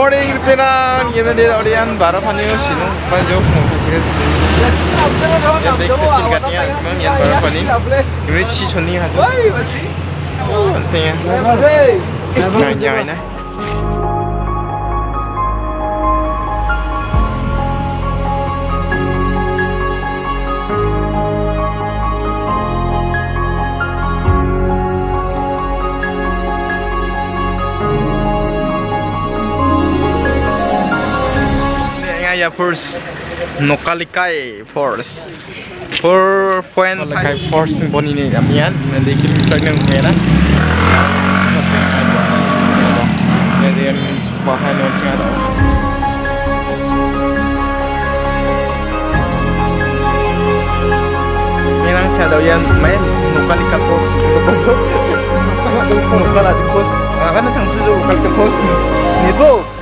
morning, Pilipinan! Yun na din audience para panius. Yun ang panjok mo. Yan, take section ka niya. Simang yan para panin. Rich si Choni ha. Ano siya? Ngayon, ngayon na. Ya first Nokalikai Force. 4.5 force boni ni amian nanti kilometer ni mungkin jadi yang bahan macam ada. Minang yang main Nokalikai Force. Nokalikai Force. Kan macam tu Nokalikai Force. Ni tu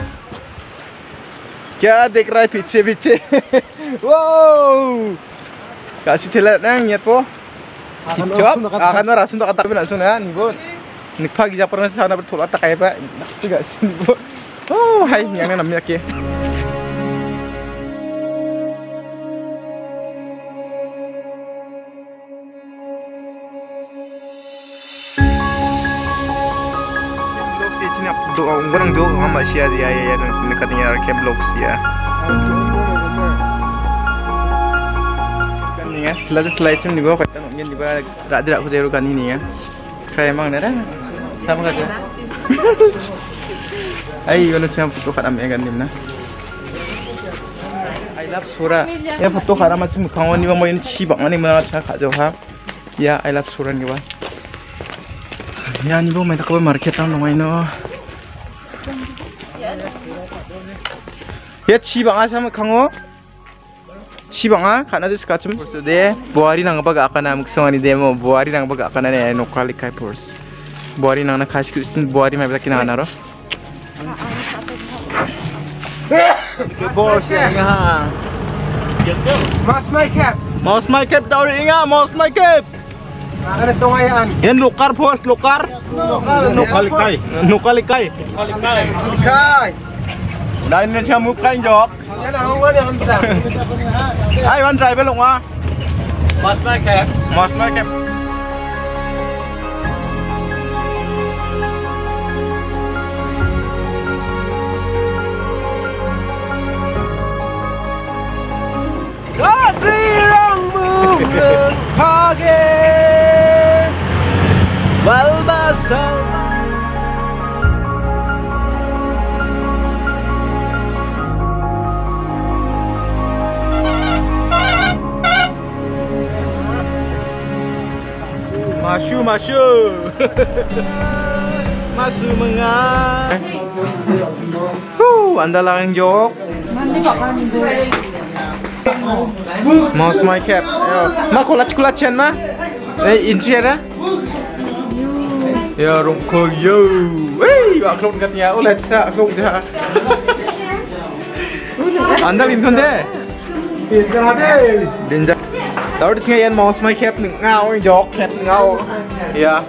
क्या देख रहा है पीछे पीछे वो kasih telat nang nyet po kicop akan ora sun tak tapi nak sun ya nih bu nik pagi ja pernah sana betul tak kayak pak nak juga sini bu oh hai yang namanya ke sini do orang do sama sia dia ya nekatnya kem blok sia ni ya. Setelah slide cem juga kata mungkin juga rak tidak aku jerukan ini ya. Try emang dah sama kata ai ono cem foto kat ambil kan dimna I love sura ya foto kat macam kawan ni mau ini cibang ni mana cak kat jauh ya I love sura ni ba ya ni bo mai tak market tang nong no 야 지방아 삼 강호 지방아 가나데스 같은 벌써 네 보아리 낭바가 아까나 묵성아니 데모 보아리 낭바가 아까나네 노칼리 카이 포스 보아리 낭나 가시고 있는 보아리 말밖에 나나로 Boss, ingat. Mas my cap. Mas my cap, daw ingat. Mas my cap. Yan lokar bos, lokar. Nokalikai. Nokalikai. Kai. Dahil na siya move kain jok. Yan ang wala ang bilang. Ay, one driver long wa. Mas cap. My cap. Masyu, masyu. Masuk mengai. Huh, anda lang jok. Mouse my cap. Ma kulach kulachian ma. Eh, inchiera. Ya, rungko yo. Wih, wak klong katanya. Ulat sa klong ja. Anda linton deh. Dinja. Tao đi ngay mouse my cap ngao ấy jok cap ngao. Ya.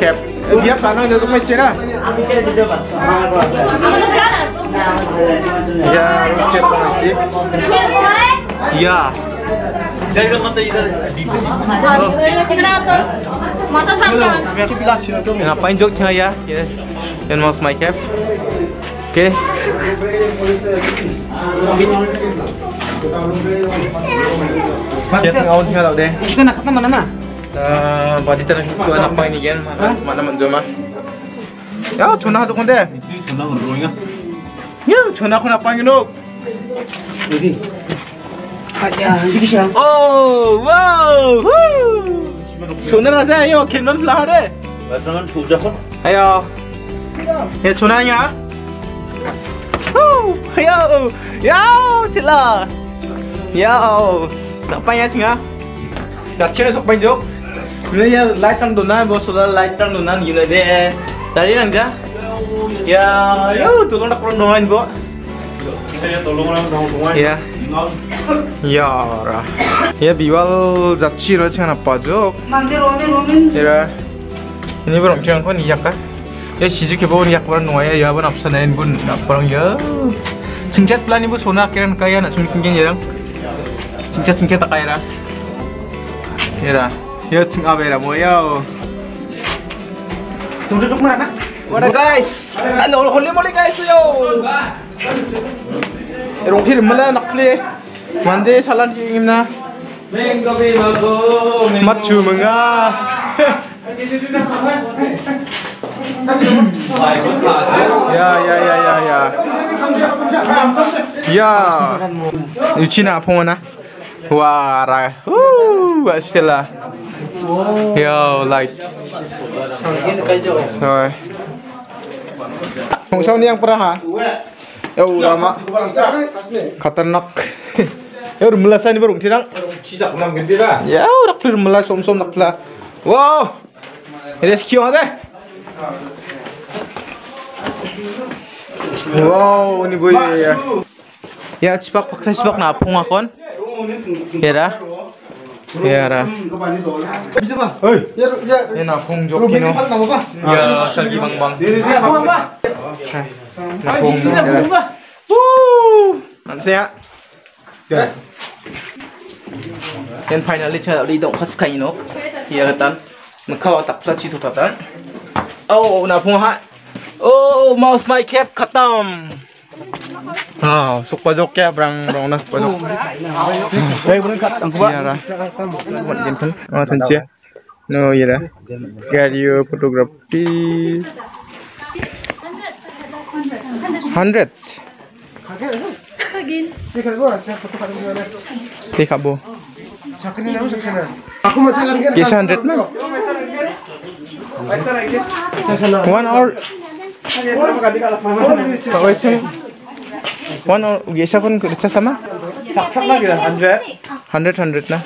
Cap. Dia nito may chera. Ya, cap masih. Ya. Mata sampai. Ngapain jok cengah ya? Ya. Yan mouse my cap. Oke. Bakit? Ngawon siya daw, de. Ito na, kata mana na. Ah, body tara ko na pa ini gen. Mana man joma. Ya, chuna to konde. Chuna ko roinga. Ya, chuna ko na pa ngino. Ini. Aja, sige siya. Oh, wow! Woo! 존나 나세요. 캔넌 라하래. 마상은 조작은. 아야. 예, 존나냐? Yo, yo, sila. Yo, apa ya sih Jadi ini sopan jok. Ini ya light on dona, bos sudah light on dona gila deh. Tadi nangja. Ya, yo, tuh kan kurang dongan bo. Ya. Ya, ora. Ya biwal jadi ini sih apa jok? romi romin, romin. Ini belum jangan kau niak kah? ya siji ke bon yak wan noya ya ban apsan en bun nak parang ya cingcat plan ibu sona kiran kaya nak sumik kengeng ya cingcat cingcat tak kaya ya ya cing abe ra moya tunggu tunggu mana What guys? Hello, holy moly guys yo. Rongkir mala nakple. Mande salan ji imna. Mengobi mago. Machu manga. Ya ya ya ya ya. Ya. Yuchina pongana. Wah, ra. Uh, astela. Yo, light. Rồi. Không sao niang pernah ha? Ya ulama. Ya udah ini baru tidak. Ya udah clear melas som som nak pula. Wow. Rescue ada. Wow, ini boy ya. Ya cepak paksa cepak napung akon. Ya dah. Ya dah. Bisa ba? Hei. Ya ya. Ya napung joki no. nama ba? Ya salgi bang bang. Diri dia apa ba? Napung. Ya dah. Woo. Nanti ya. Ya. Then finally cha li dong khas kai no. Hiya katan. Makau tak pla chi tu tatan. Oh, na pung ha. Oh, mouse my cap khatam. Ah, suk pa jok ya brang brang nas pa jok. Hei, bukan kat ang kuba. Ya ra. Buat gen kan. Ah, tan chia. No, ya ra. Radio photography. 100. Again. Dekat gua, saya foto kat mana? Tik abo. Sakit ni nama sakit. Aku macam kan. Yes, 100 na. One hour. Waiting. One hour. Yes, I can. Hundred. Hundred. Hundred. Na.